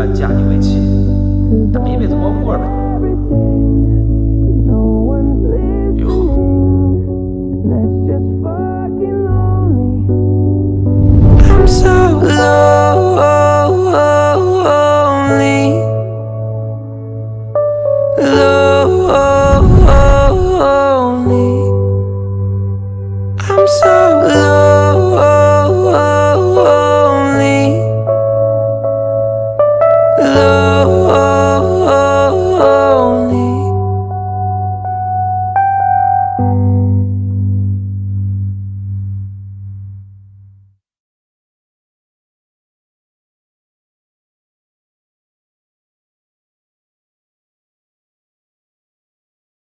敢嫁你为妻，咱们一辈子光棍呗。以后 I'm so lonely. oh. oh, oh.